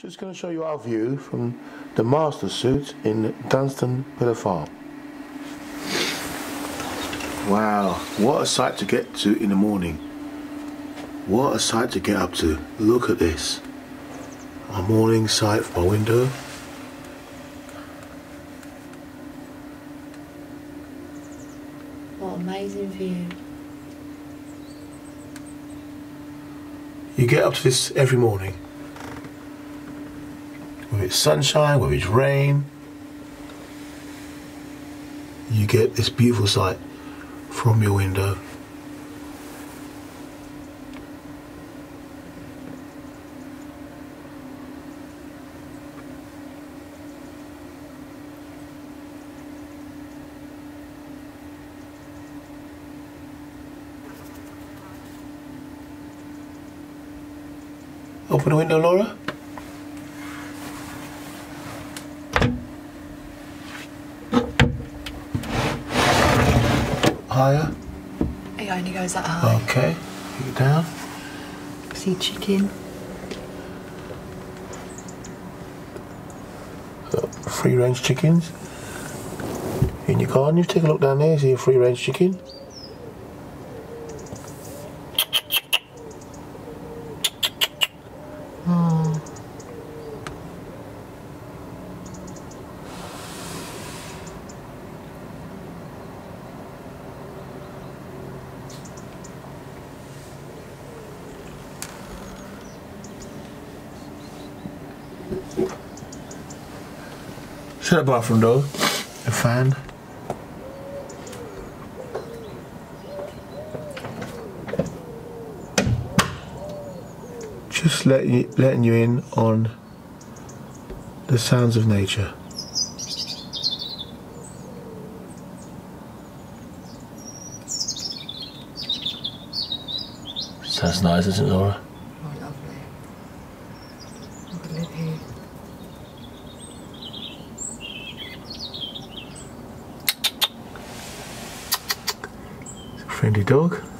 Just going to show you our view from the master suite in Dunston Pillar Farm. Wow, what a sight to get to in the morning. What a sight to get up to. Look at this. A morning sight from my window. What amazing view. You get up to this every morning. It's sunshine, whether it's rain, you get this beautiful sight from your window. Open the window, Laura. Higher. It only goes that high. Okay. It down. See chicken. Free range chickens. In your garden, you take a look down there, see a free range chicken. Shut the bathroom door. A fan. Just letting you, letting you in on the sounds of nature. Sounds nice, isn't it, Laura? Friendly dog.